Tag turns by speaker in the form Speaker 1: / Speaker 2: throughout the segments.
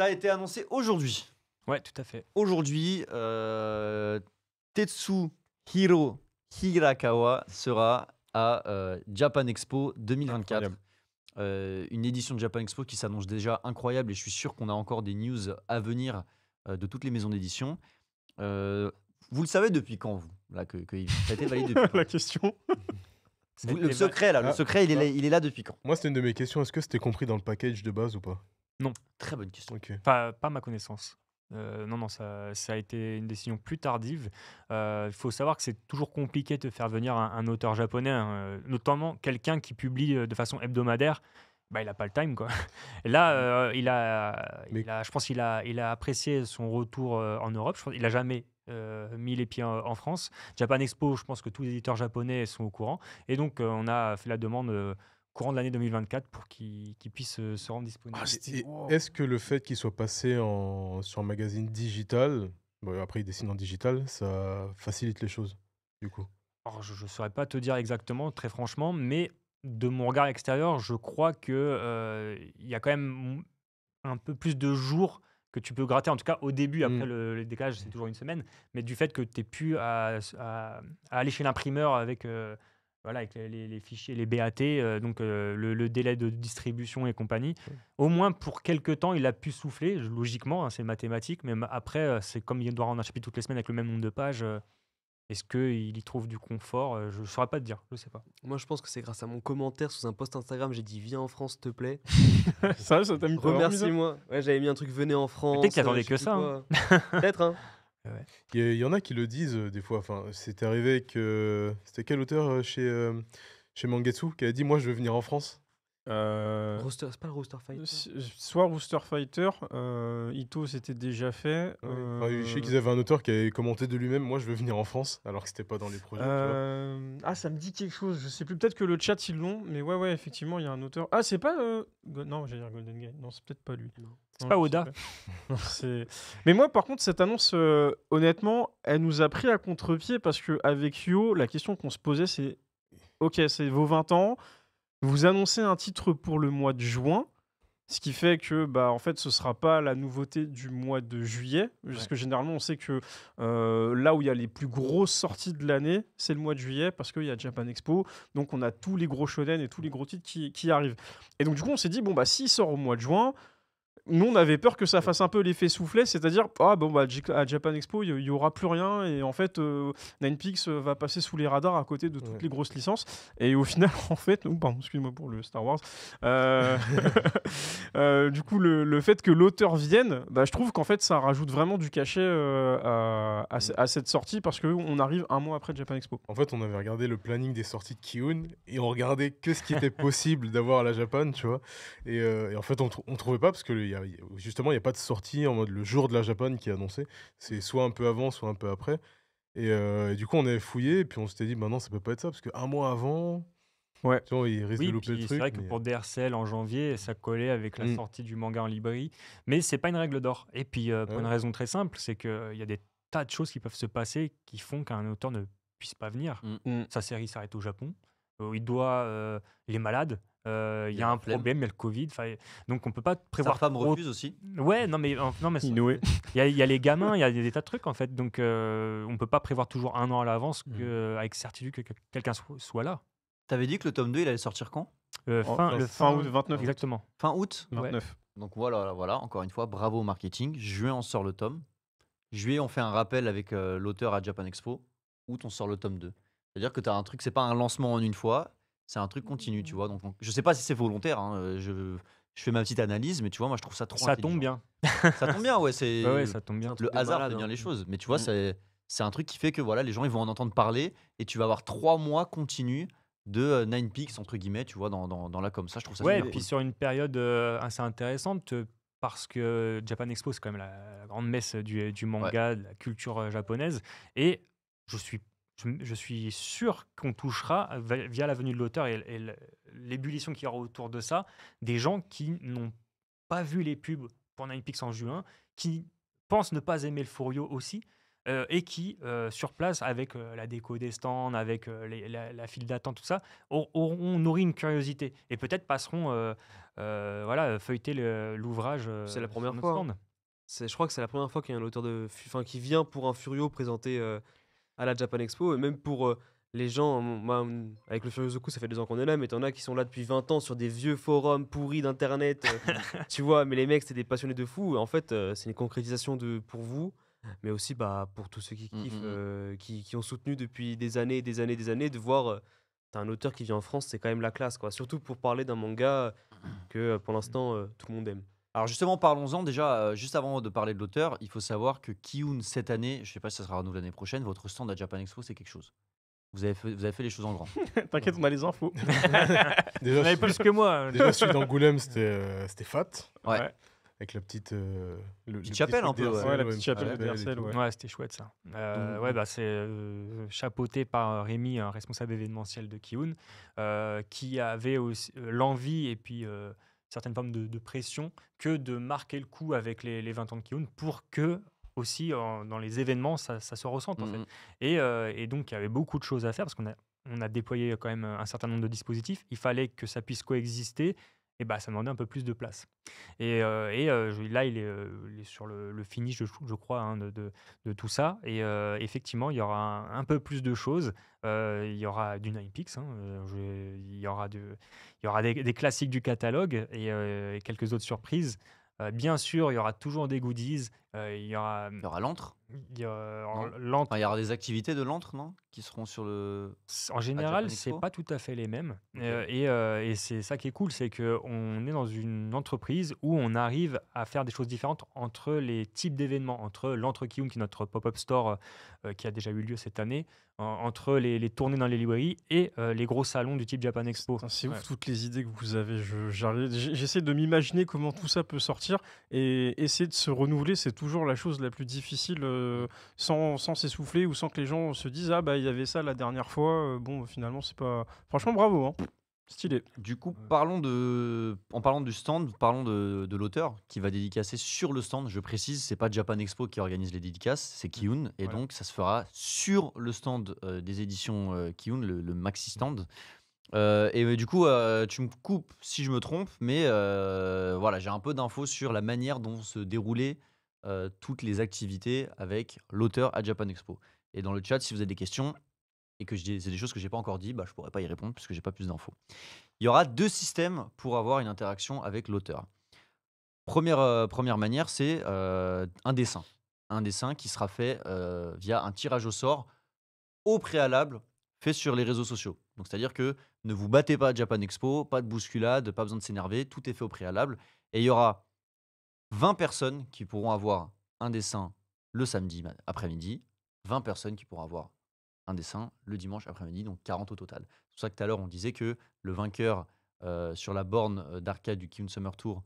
Speaker 1: Ça a été annoncé aujourd'hui.
Speaker 2: Ouais, tout à fait.
Speaker 1: Aujourd'hui, euh, Tetsuhiro Hirakawa sera à euh, Japan Expo 2024.
Speaker 3: Incroyable.
Speaker 1: Euh, une édition de Japan Expo qui s'annonce déjà incroyable et je suis sûr qu'on a encore des news à venir euh, de toutes les maisons d'édition. Euh, vous le savez depuis quand, vous là, que, que ça a été validé depuis
Speaker 3: La question.
Speaker 1: Vous- Le secret, là, le
Speaker 4: Ah,
Speaker 1: secret, il est, là,
Speaker 4: ah.
Speaker 1: il est là depuis quand?
Speaker 4: Moi, c'était une de mes questions. Est-ce que c'était compris dans le package de base ou pas?
Speaker 1: Très bonne question.
Speaker 2: Pas, pas à ma connaissance. Euh, non, non, ça, ça a été une décision plus tardive. Euh, Il faut savoir que c'est toujours compliqué de faire venir un, un auteur japonais, hein, euh, notamment quelqu'un qui publie de façon hebdomadaire. Bah, il n'a pas le time, quoi. Et là, euh, il a,
Speaker 4: Mais-
Speaker 2: il a, je pense qu'il a, il a apprécié son retour euh, en Europe. Je pense, il n'a jamais euh, mis les pieds en, en France. Japan Expo, je pense que tous les éditeurs japonais sont au courant. Et donc, euh, on a fait la demande euh, courant de l'année 2024 pour qu'il qu'il puisse euh, se rendre disponible.
Speaker 4: Ah,
Speaker 2: Et
Speaker 4: Est-ce que le fait qu'il soit passé en... sur un magazine digital, bon, après il dessine en digital, ça facilite les choses, du coup?
Speaker 2: Alors, je ne saurais pas te dire exactement, très franchement, mais de mon regard extérieur, je crois que euh, il y a quand même un peu plus de jours que tu peux gratter, en tout cas au début, après
Speaker 4: Mm.
Speaker 2: le, le décalage, c'est toujours une semaine, mais du fait que tu n'es plus à, à- à aller chez l'imprimeur avec, euh, voilà, avec les, les- les fichiers, les BAT, euh, donc euh, le, le délai de distribution et compagnie, au moins pour quelques temps, il a pu souffler, logiquement, hein, c'est mathématique, mais ma- après, euh, c'est comme il doit rendre un chapitre toutes les semaines avec le même nombre de pages. euh, est-ce qu'il y trouve du confort Je ne saurais pas te dire, je sais pas.
Speaker 5: Moi, je pense que c'est grâce à mon commentaire sous un post Instagram. J'ai dit Viens en France, s'il te plaît.
Speaker 3: ça, ça t'a mis
Speaker 5: Remercie-moi. Ouais, j'avais mis un truc Venez en France.
Speaker 2: Peut-être qu'il attendait que ça,
Speaker 5: quoi. Peut-être, hein.
Speaker 4: Il y, a- il y en a qui le disent euh, des fois. Enfin, c'était arrivé avec. euh, C'était quel auteur euh, chez, euh, chez Mangetsu qui a dit Moi, je veux venir en France?
Speaker 3: Euh,
Speaker 5: Rooster- C'est pas le Rooster Fight.
Speaker 3: s- soit Rooster Fighter, euh, Ito c'était déjà fait.
Speaker 4: Enfin, je sais
Speaker 3: euh,
Speaker 4: qu'ils avaient un auteur qui avait commenté de lui-même Moi, je veux venir en France, alors que c'était pas dans les projets. tu vois.
Speaker 3: euh, Ah, ça me dit quelque chose, je sais plus. Peut-être que le chat ils l'ont, mais ouais, ouais, effectivement, il y a un auteur. Ah, c'est pas. euh, Go- Non, j'allais dire Golden Gate. Non, c'est peut-être pas lui.
Speaker 5: Non.
Speaker 3: Non,
Speaker 2: pas Oda.
Speaker 3: C'est- mais moi, par contre, cette annonce, euh, honnêtement, elle nous a pris à contre-pied parce que avec Yo, la question qu'on se posait, c'est Ok, c'est vos 20 ans. Vous annoncez un titre pour le mois de juin. Ce qui fait que, bah, en fait, ce sera pas la nouveauté du mois de juillet. Parce que généralement, on sait que euh, là où il y a les plus grosses sorties de l'année, c'est le mois de juillet parce qu'il y a Japan Expo. Donc, on a tous les gros shonen et tous les gros titres qui, qui arrivent. Et donc, du coup, on s'est dit, bon, bah, s'il sort au mois de juin, nous, on avait peur que ça fasse un peu l'effet soufflet, c'est-à-dire, ah bon, bah, à Japan Expo, il n'y aura plus rien, et en fait, euh, Ninepix euh, va passer sous les radars à côté de toutes
Speaker 4: Ouais.
Speaker 3: les grosses licences. Et au final, en fait, oh, pardon, excuse-moi pour le Star Wars, euh, euh, du coup, le, le fait que l'auteur vienne, bah, je trouve qu'en fait, ça rajoute vraiment du cachet à, à ce- à cette sortie parce qu'on arrive un mois après Japan Expo.
Speaker 4: En fait, on avait regardé le planning des sorties de Kiun et on regardait que ce qui était possible d'avoir à la Japan, tu vois. Et, et en fait, on, on trouvait pas parce que il y a- a- justement, il n'y a pas de sortie en mode le jour de la Japan qui est annoncé. C'est soit un peu avant, soit un peu après. Et, euh, et du coup, on avait fouillé et puis on s'était dit, bah non, ça peut pas être ça parce qu'un mois avant,
Speaker 3: Ouais.
Speaker 4: tu vois, il risque
Speaker 2: Oui,
Speaker 4: de louper le
Speaker 2: c'est
Speaker 4: truc.
Speaker 2: vrai que pour DRCL en janvier, ça collait avec la
Speaker 4: Mm.
Speaker 2: sortie du manga en librairie. Mais c'est pas une règle d'or. Et puis, euh, pour
Speaker 4: Ouais.
Speaker 2: une raison très simple, c'est qu'il y a des tas de choses qui peuvent se passer qui font qu'un auteur ne puisse pas venir.
Speaker 3: Mm.
Speaker 2: Sa série s'arrête au Japon. euh, il doit. euh, il est malade. Euh, il y a un
Speaker 1: flemme.
Speaker 2: problème, il y a le Covid. Donc, on peut pas
Speaker 1: Sa
Speaker 2: prévoir.
Speaker 1: femme
Speaker 2: trop-
Speaker 1: refuse aussi.
Speaker 2: Ouais, non, mais, non, mais il y, a- il y a les gamins, il y a des, des tas de trucs en fait. Donc, euh, on peut pas prévoir toujours un an à l'avance
Speaker 1: Mm.
Speaker 2: que, avec certitude que que quelqu'un soit, soit là.
Speaker 1: T'avais dit que le tome 2, il allait sortir quand?
Speaker 2: Euh,
Speaker 3: En-
Speaker 2: fin,
Speaker 3: fin-
Speaker 2: le
Speaker 3: fin août, 29.
Speaker 2: Exactement.
Speaker 1: Fin août?
Speaker 3: 29.
Speaker 1: Donc voilà, voilà, encore une fois, bravo au marketing. Juin, on sort le tome. Juillet, on fait un rappel avec euh, l'auteur à Japan Expo. Août, on sort le tome 2. C'est-à-dire que tu as un truc, c'est pas un lancement en une fois, c'est un truc continu, tu vois. Donc on- je sais pas si c'est volontaire, hein, euh, je, je fais ma petite analyse, mais tu vois, moi je trouve ça trop
Speaker 2: Ça tombe
Speaker 1: intelligent.
Speaker 2: bien.
Speaker 1: Ça tombe bien, ouais, c'est
Speaker 2: Ouais, ouais, ça tombe bien.
Speaker 5: un truc
Speaker 1: le hasard
Speaker 5: malade,
Speaker 1: fait bien
Speaker 5: hein.
Speaker 1: les choses. Mais tu vois,
Speaker 5: Mm.
Speaker 1: c'est c'est un truc qui fait que voilà, les gens ils vont en entendre parler et tu vas avoir trois mois continus de euh, Nine Peaks entre guillemets, tu vois, dans, dans, dans la com. Ça, je trouve ça
Speaker 2: Ouais, et
Speaker 1: super
Speaker 2: puis
Speaker 1: cool.
Speaker 2: sur une période euh, assez intéressante, euh, parce que Japan Expo, c'est quand même la, la grande messe du, du manga, de la culture euh, japonaise. Et je suis, je, suis sûr qu'on touchera, via la venue de l'auteur et, l'ébullition qu'il y aura autour de ça, des gens qui n'ont pas vu les pubs pour Nine Peaks en juin, qui pensent ne pas aimer le Furio aussi. euh, et qui, euh, sur place, avec euh, la déco des stands, avec les- la, la file d'attente, tout ça, aur- auront nourri une curiosité et peut-être passeront voilà, feuilleter le- l'ouvrage.
Speaker 5: C'est la première fois, hein.
Speaker 2: stand.
Speaker 5: Je crois que c'est la première fois qu'il y a un auteur de, fu- enfin, qui vient pour un Furio présenter à la Japan Expo, et même pour euh, les gens, moi, hum, avec le Furiosoku, ça fait deux ans qu'on est là, mais t'en as qui sont là depuis 20 ans sur des vieux forums pourris d'internet, euh, tu vois, mais les mecs, c'est des passionnés de fou, en fait, euh, c'est une concrétisation de, pour vous, mais aussi bah, pour tous ceux qui
Speaker 1: Mm,
Speaker 5: kiffent,
Speaker 1: mm, mm.
Speaker 5: euh, qui, qui ont soutenu depuis des années, des années, des années, de voir. T'as un auteur qui vient en France, c'est quand même la classe, quoi. Surtout pour parler d'un manga que pour l'instant tout le monde aime.
Speaker 1: Alors justement, parlons-en déjà, euh, juste avant de parler de l'auteur, il faut savoir que Kiun, cette année, je sais pas si ça sera renouvelé l'année prochaine, votre stand à Japan Expo, c'est quelque chose. Vous avez fait, vous avez fait les choses en grand.
Speaker 3: T'inquiète, on a les infos.
Speaker 4: Déjà,
Speaker 2: Vous en avez
Speaker 4: celui-
Speaker 2: plus que moi. hein.
Speaker 4: déjà, celui d'Angoulême, c'était euh, c'était fat.
Speaker 1: Ouais.
Speaker 3: Ouais.
Speaker 4: Avec la petite. euh, le- le
Speaker 1: Petite
Speaker 4: petit
Speaker 1: chapelle,
Speaker 4: truc
Speaker 1: un peu,
Speaker 4: d'Hercel,
Speaker 3: ouais, la petite chapelle de
Speaker 4: et
Speaker 3: Hercel,
Speaker 4: tout.
Speaker 3: ouais.
Speaker 2: Ouais, c'était chouette ça. Euh,
Speaker 1: Donc-
Speaker 2: ouais, bah, c'est euh, chapeauté par euh, Rémi, un responsable événementiel de Kiun, euh, qui avait aussi euh, l'envie et puis euh, certaines formes de, de pression que de marquer le coup avec les, les 20 ans de Kiun pour que aussi en- dans les événements ça, ça se ressente en fait.
Speaker 1: Mhm.
Speaker 2: Et, euh, et donc, il y avait beaucoup de choses à faire parce qu'on a, on a déployé quand même un certain nombre de dispositifs. Il fallait que ça puisse coexister. Et bah, ça demandait un peu plus de place. Et, euh, et euh, là, il est, euh, il est sur le, finish, je, crois, hein, de, de- tout ça. Et effectivement, il y aura un, peu plus de choses. Il y aura du Ninepix, hein, euh, je- il y aura, de, il y aura des, classiques du catalogue et, quelques autres surprises. Bien sûr, il y aura toujours des goodies. Euh, il y aura,
Speaker 1: Il y aura l'antre.
Speaker 2: il y aura-
Speaker 1: Non.
Speaker 2: l'entre-
Speaker 1: Enfin, il y aura des activités de l'antre, non? Qui seront sur le.
Speaker 2: En général, c'est pas tout à fait les mêmes. Euh, et euh, et c'est ça qui est cool, c'est qu'on est dans une entreprise où on arrive à faire des choses différentes entre les types d'événements, entre l'Entre Kiun, qui est notre pop-up store euh, qui a déjà eu lieu cette année, en- entre les, les tournées dans les librairies et euh, les gros salons du type Japan Expo.
Speaker 3: C'est
Speaker 2: Ouais.
Speaker 3: ouf toutes les idées que vous avez. Je- J'essaie de m'imaginer comment tout ça peut sortir et essayer de se renouveler, c'est toujours la chose la plus difficile euh, sans, sans s'essouffler ou sans que les gens se disent ah bah il y avait ça la dernière fois. Euh, bon finalement c'est pas. Franchement bravo hein. Stylé.
Speaker 1: Du coup, parlons de, en parlant du stand, parlons de, de l'auteur qui va dédicacer sur le stand. Je précise, c'est pas Japan Expo qui organise les dédicaces, c'est Kiun, et
Speaker 2: Voilà.
Speaker 1: donc ça se fera sur le stand euh, des éditions euh, Kiun, le, le maxi stand. Euh, et du coup, euh, tu me coupes si je me trompe, mais euh, voilà, j'ai un peu d'infos sur la manière dont se déroulaient euh, toutes les activités avec l'auteur à Japan Expo. Et dans le chat, si vous avez des questions et que je c'est des choses que j'ai pas encore dit, bah, je pourrais pas y répondre puisque j'ai pas plus d'infos. Il y aura deux systèmes pour avoir une interaction avec l'auteur. Première, euh, première manière, c'est euh, un dessin. Un dessin qui sera fait via un tirage au sort au préalable fait sur les réseaux sociaux. Donc c'est-à-dire que ne vous battez pas à Japan Expo, pas de bousculade, pas besoin de s'énerver, tout est fait au préalable. Et il y aura 20 personnes qui pourront avoir un dessin le samedi après-midi, 20 personnes qui pourront avoir un dessin le dimanche après-midi, donc 40 au total. C'est pour ça que tout à l'heure on disait que le vainqueur euh, sur la borne euh, d'arcade du Kiun Summer Tour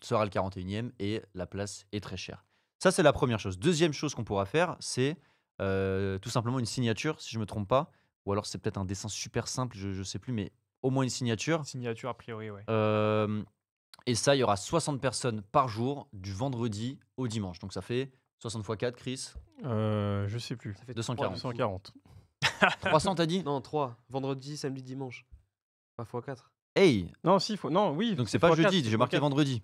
Speaker 1: sera le 41e et la place est très chère. Ça, c'est la première chose. Deuxième chose qu'on pourra faire, c'est euh, tout simplement une signature, si je ne me trompe pas. Ou alors c'est peut-être un dessin super simple, je ne sais plus, mais au moins une signature.
Speaker 2: Signature a priori, ouais.
Speaker 1: Euh, et ça, il y aura 60 personnes par jour, du vendredi au dimanche. Donc ça fait 60 x 4, Chris?
Speaker 3: Euh, je sais plus.
Speaker 5: Ça fait
Speaker 1: 240.
Speaker 3: 240.
Speaker 1: 300, t'as dit?
Speaker 5: Non, 3. Vendredi, samedi, dimanche. Pas x4.
Speaker 1: Hey
Speaker 3: Non si faut. Non oui.
Speaker 1: Donc c'est pas jeudi, j'ai marqué vendredi.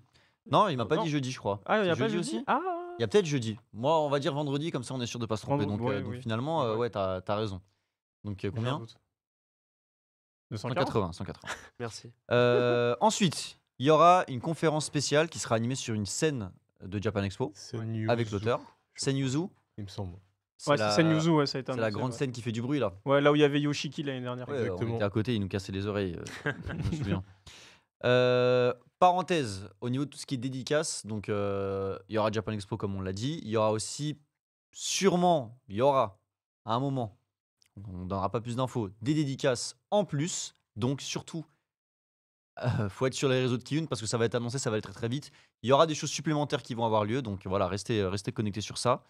Speaker 1: Non, il m'a pas
Speaker 3: Non.
Speaker 1: dit jeudi, je crois.
Speaker 3: Ah il y a
Speaker 1: C'est
Speaker 3: pas
Speaker 1: jeudi
Speaker 3: jeudi
Speaker 1: aussi?
Speaker 3: Ah.
Speaker 1: Il y a peut-être jeudi. Moi, on va dire vendredi, comme ça on est sûr de pas se tromper.
Speaker 3: Vendredi,
Speaker 1: Donc, euh,
Speaker 3: ouais,
Speaker 1: donc
Speaker 3: oui.
Speaker 1: finalement, euh,
Speaker 3: Ouais.
Speaker 1: t'as as raison. Donc euh, combien?
Speaker 3: doute. 240
Speaker 1: 180, 180.
Speaker 5: Merci.
Speaker 1: Euh, ensuite, il y aura une conférence spéciale qui sera animée sur une scène de Japan Expo avec l'auteur, Senyuzu.
Speaker 4: Il me semble.
Speaker 3: Ouais c'est Senyuzu ouais ça a été
Speaker 1: C'est la grande
Speaker 3: ouais.
Speaker 1: scène qui fait du bruit là.
Speaker 3: Ouais là où il y avait Yoshiki l'année dernière.
Speaker 1: Ouais,
Speaker 4: Exactement.
Speaker 1: on était à côté, il nous cassait les oreilles. euh, je me souviens. Euh, parenthèse, au niveau de tout ce qui est dédicace, donc euh, il y aura Japan Expo comme on l'a dit. Il y aura aussi, sûrement, il y aura à un moment, on ne donnera pas plus d'infos, des dédicaces en plus. Donc surtout, euh, faut être sur les réseaux de Kiyun parce que ça va être annoncé, ça va être très très vite. Il y aura des choses supplémentaires qui vont avoir lieu, donc voilà, restez, euh, restez connectés sur ça.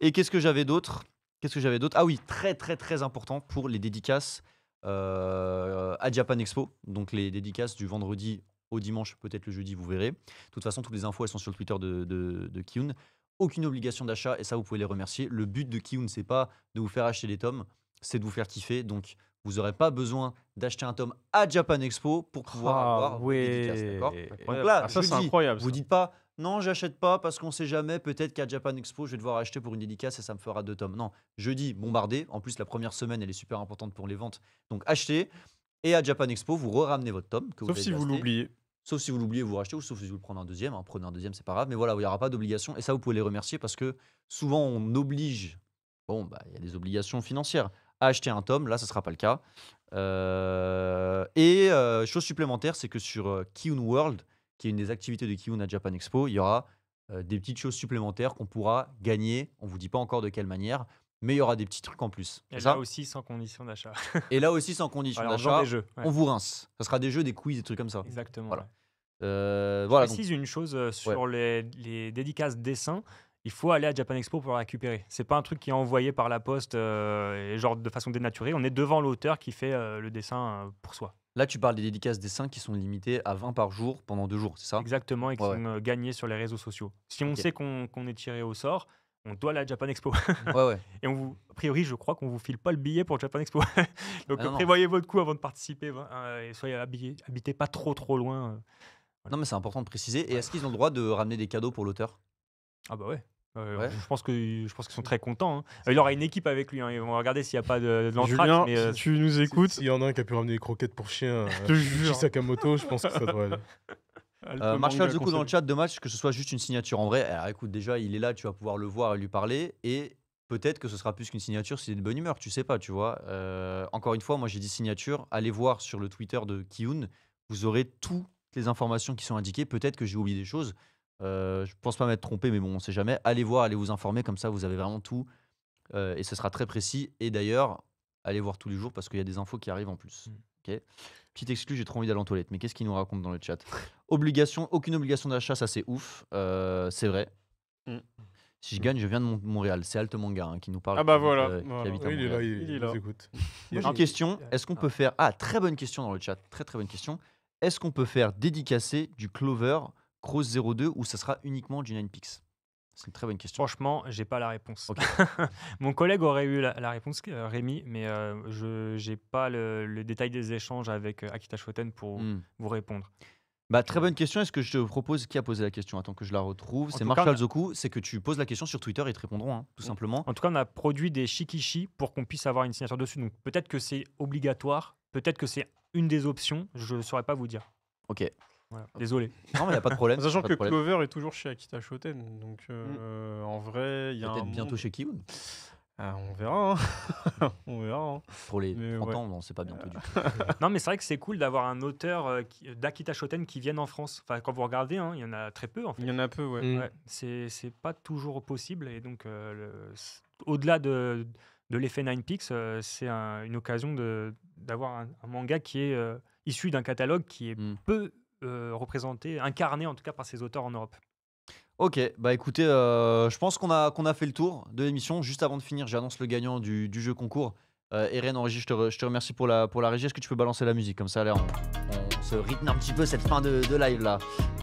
Speaker 1: Et qu'est-ce que j'avais d'autre? Qu'est-ce que j'avais d'autre? Ah oui, très très très important pour les dédicaces euh, à Japan Expo. Donc les dédicaces du vendredi au dimanche, peut-être le jeudi, vous verrez. De toute façon, toutes les infos elles sont sur le Twitter de, de, Kiyun. aucune obligation d'achat et ça, vous pouvez les remercier. Le but de Kiun, c'est pas de vous faire acheter des tomes, c'est de vous faire kiffer. Donc, vous n'aurez pas besoin d'acheter un tome à Japan Expo pour pouvoir
Speaker 3: Ah,
Speaker 1: avoir
Speaker 3: ouais.
Speaker 1: d'accord? Donc là,
Speaker 3: Ah, ça,
Speaker 1: je
Speaker 3: c'est
Speaker 1: dis,
Speaker 3: incroyable.
Speaker 1: vous
Speaker 3: ça.
Speaker 1: dites pas non, j'achète pas parce qu'on sait jamais, peut-être qu'à Japan Expo, je vais devoir acheter pour une dédicace et ça me fera deux tomes. Non, je dis bombardez. En plus, la première semaine, elle est super importante pour les ventes. Donc achetez et à Japan Expo, vous re-ramenez votre tome. Que
Speaker 3: Sauf
Speaker 1: vous avez
Speaker 3: si vous l'oubliez.
Speaker 1: Sauf si vous l'oubliez, vous rachetez, ou sauf si vous le prenez un deuxième. hein, Prenez un deuxième, c'est pas grave. Mais voilà, il n'y aura pas d'obligation. Et ça, vous pouvez les remercier parce que souvent, on oblige. Bon, bah, il y a des obligations financières à acheter un tome. Là, ce ne sera pas le cas. Euh, et euh, chose supplémentaire, c'est que sur euh, Kiun World, qui est une des activités de Kiun à Japan Expo, il y aura euh, des petites choses supplémentaires qu'on pourra gagner. On vous dit pas encore de quelle manière, mais il y aura des petits trucs en plus.
Speaker 2: Et là
Speaker 1: ça?
Speaker 2: aussi sans condition d'achat.
Speaker 1: et là aussi, sans condition
Speaker 2: Voilà,
Speaker 1: d'achat,
Speaker 2: ouais.
Speaker 1: on vous rince. Ça sera des jeux, des quiz, des trucs comme ça.
Speaker 2: Exactement.
Speaker 1: Voilà.
Speaker 2: ouais.
Speaker 1: Euh,
Speaker 2: Je
Speaker 1: voilà, donc-
Speaker 2: précise une chose sur les, les dédicaces dessins. Il faut aller à Japan Expo pour la récupérer. C'est pas un truc qui est envoyé par la poste euh, et genre de façon dénaturée. On est devant l'auteur qui fait euh, le dessin euh, pour soi.
Speaker 1: Là, tu parles des dédicaces dessins qui sont limitées à 20 par jour pendant deux jours, c'est ça?
Speaker 2: Exactement, et qui
Speaker 1: Ouais,
Speaker 2: sont euh, gagnés sur les réseaux sociaux. Si on sait qu'on est tiré au sort, on doit aller à Japan Expo.
Speaker 1: Ouais, ouais.
Speaker 2: et on vous, a priori, je crois qu'on vous file pas le billet pour Japan Expo. Donc
Speaker 1: Ah non.
Speaker 2: prévoyez votre coup avant de participer et soyez habillés, habitez pas trop trop loin.
Speaker 1: Non, mais c'est important de préciser. Et est-ce qu'ils ont le droit de ramener des cadeaux pour l'auteur?
Speaker 2: Ah bah ouais. Euh,
Speaker 1: Ouais.
Speaker 2: Je pense que je pense qu'ils sont très contents. hein. Euh, Il aura une équipe avec lui. hein. Ils vont regarder s'il n'y a pas de, de
Speaker 3: Julien,
Speaker 2: mais, euh,
Speaker 3: si tu nous écoutes,
Speaker 4: S'il y en a un qui a pu ramener des croquettes pour chien,
Speaker 3: te
Speaker 4: euh,
Speaker 3: jure.
Speaker 4: Sakamoto, je pense que ça devrait aller.
Speaker 1: Euh, Marshall
Speaker 3: Manga
Speaker 1: Zoku dans le chat, dommage que ce soit juste une signature en vrai. Alors écoute, déjà, il est là, tu vas pouvoir le voir et lui parler. Et peut-être que ce sera plus qu'une signature s'il est de bonne humeur, tu sais pas, tu vois. Euh, encore une fois, moi j'ai dit signature. Allez voir sur le Twitter de Kiun, vous aurez toutes les informations qui sont indiquées. Peut-être que j'ai oublié des choses. Euh, je pense pas m'être trompé, mais bon, on sait jamais. Allez voir, allez vous informer, comme ça vous avez vraiment tout. Euh, et ce sera très précis. Et d'ailleurs, allez voir tous les jours parce qu'il y a des infos qui arrivent en plus.
Speaker 2: Mm.
Speaker 1: Ok? Petite exclu, j'ai trop envie d'aller en toilette. Mais qu'est-ce qu'il nous raconte dans le chat? Obligation, aucune obligation d'achat, ça c'est ouf. Euh, c'est vrai.
Speaker 3: Mm.
Speaker 1: Si je gagne, je viens de Mon- Montréal. C'est Alt Manga hein, qui nous parle.
Speaker 3: Ah bah voilà,
Speaker 1: euh,
Speaker 3: voilà.
Speaker 4: Oui, il est là, il,
Speaker 3: Il est là.
Speaker 4: écoute.
Speaker 2: J'ai-
Speaker 1: question est-ce qu'on
Speaker 2: ah.
Speaker 1: peut faire. Ah, très bonne question dans le chat. Très très bonne question. Est-ce qu'on peut faire dédicacer du Clover Cross 02 ou ça sera uniquement du 9pix C'est une très bonne question.
Speaker 2: Franchement, j'ai pas la réponse. Mon collègue aurait eu la, la réponse, euh, Rémi, mais euh, je j'ai pas le, le détail des échanges avec euh, Akita Shoten pour
Speaker 1: Hmm.
Speaker 2: vous répondre.
Speaker 1: Bah, très bonne question. Est-ce que je te propose qui a posé la question? Attends que je la retrouve. C'est
Speaker 2: cas,
Speaker 1: Marshall
Speaker 2: a-
Speaker 1: Zoku. C'est que tu poses la question sur Twitter et ils te répondront, hein, tout simplement.
Speaker 2: En tout cas, on a produit des shikishi pour qu'on puisse avoir une signature dessus. Donc peut-être que c'est obligatoire, peut-être que c'est une des options. Je ne saurais pas vous dire.
Speaker 1: Ok.
Speaker 2: Voilà. Désolé.
Speaker 1: Non, mais il n'y a pas de problème.
Speaker 3: Sachant que
Speaker 1: problème.
Speaker 3: Clover est toujours chez Akita Shoten, donc euh, en vrai, il y a
Speaker 1: Peut-être bientôt
Speaker 3: monde-
Speaker 1: chez Kiun.
Speaker 3: Ah, on verra. hein. on verra. hein.
Speaker 1: Pour les
Speaker 3: Mais
Speaker 1: 30
Speaker 3: ouais.
Speaker 1: ans, non, c'est pas bientôt du tout.
Speaker 2: non, mais c'est vrai que c'est cool d'avoir un auteur euh, qui- d'Akita Shoten qui vienne en France. Enfin, quand vous regardez, hein, il y en a très peu en fait.
Speaker 3: Il y en a peu, ouais.
Speaker 4: Mm.
Speaker 2: Ouais, c'est c'est pas toujours possible et donc euh, au-delà de, de l'effet Nine Pix, euh, c'est un- une occasion de d'avoir un, un manga qui est euh, issu d'un catalogue qui est
Speaker 1: Mm.
Speaker 2: peu euh, représenté, incarné en tout cas par ses auteurs en Europe.
Speaker 1: Ok, bah écoutez, euh, je pense qu'on a, qu'on a fait le tour de l'émission. Juste avant de finir, j'annonce le gagnant du, du jeu concours. Euh, Eren, en régie, je te, je te remercie pour la, pour la régie. Est-ce que tu peux balancer la musique? Comme ça, on, on se rythme un petit peu cette fin de, de live là.